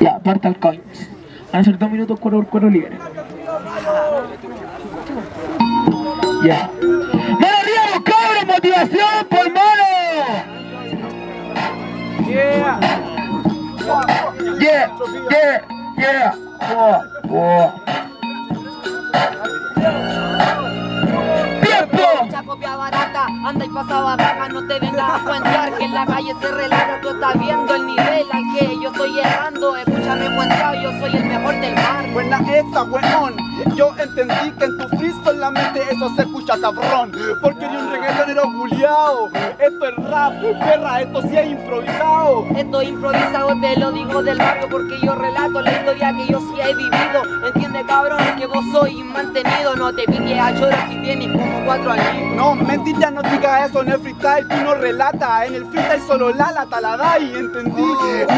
Ya, parta el coins. Van a ser dos minutos cuero por cuero libre. Ya. ¡Mano arriba los cabros! ¡Motivación, por mano! Yeah, yeah, yeah. Wow, wow. ¡Tiempo! Anda y pasaba vaga, no te vengas a cuentar que en la calle se relata, tú estás viendo el nivel al que yo estoy llegando, escúchame cuentado, yo soy el mejor del mar. Buena esta, weón. Yo entendí que en tu friso en la mente eso se escucha cabrón. Porque eres un reggaetonero culiao. Esto es rap, perra, esto sí es improvisado. Esto improvisado te lo digo del barrio porque yo relato la historia que yo sí he vivido. Entiende cabrón que vos soy mantenido, no te piques a choro si tienes como cuatro años. No, mentira, no digas eso en el freestyle, tú no relatas. En el freestyle solo la lata la dai, entendí.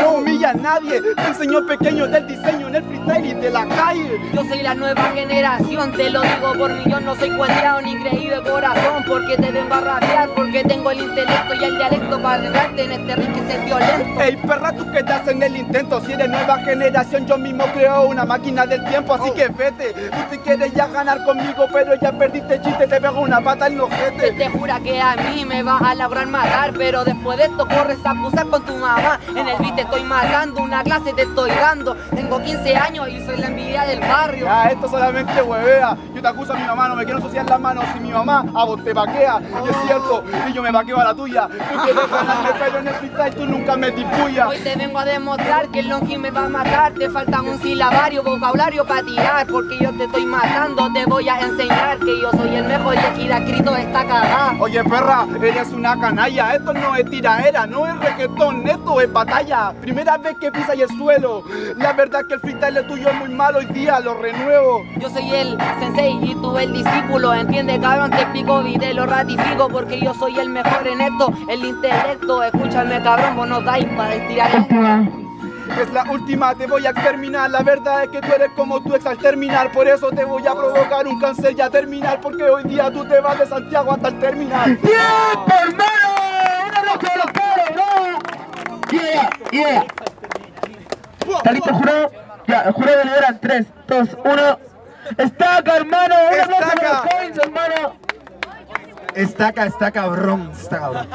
No humilla a nadie, te enseñó pequeño del diseño en el freestyle y de la calle. Yo soy la nueva generación, te lo digo por mí, yo no soy cuenteado ni creído de corazón, porque te vengo a rapear, porque tengo el intelecto y el dialecto para ganarte en este ring que es violento. Ey, perra, tú que estás en el intento, si eres nueva generación, yo mismo creo una máquina del tiempo, así que vete. Tú te quieres ya ganar conmigo, pero ya perdiste chiste, te pego una pata en los Te, jetes. te jura que a mí me vas a lograr matar, pero después de esto corres a acusar con tu mamá. En el beat estoy matando, una clase te estoy dando. Tengo 15 años y soy la envidia del barrio. Ya, esto solamente huevea. Yo te acuso a mi mamá, no me quiero ensuciar las manos. Si mi mamá a vos te vaquea, y es cierto, y yo me vaqueo a la tuya. Tú quieres ganarme, pero en el freestyle tú nunca me tipuya. Hoy te vengo a demostrar que el longi me va a matar. Te falta un silabario, vocabulario para tirar. Porque yo te estoy matando, te voy a enseñar que yo soy el mejor y aquí la escrito está cagada. Oye, perra, eres una canalla. Esto no es tiraera, no es reggaetón, esto es batalla. Primera vez que pisas el suelo. La verdad que el freestyle tuyo es muy malo, hoy día lo renuevo. Yo soy el sensei y tú el discípulo. Entiende, cabrón, te explico y te lo ratifico. Porque yo soy el mejor en esto, el intelecto. Escúchame, cabrón, vos no dais para estirar el Es la última, te voy a exterminar. La verdad es que tú eres como tu ex al terminar. Por eso te voy a provocar un cáncer ya terminal. Porque hoy día tú te vas de Santiago hasta el terminal. ¡Tiempo, hermano! ¡Un aplauso a los cabros, ¿no? Yeah, yeah. ¿Está listo jurado? Ya, el jurado delibera en 3, 2, 1. ¡Estaca, hermano! ¡Un aplauso a los Estaca. coins, hermano! Está acá, está cabrón, está cabrón.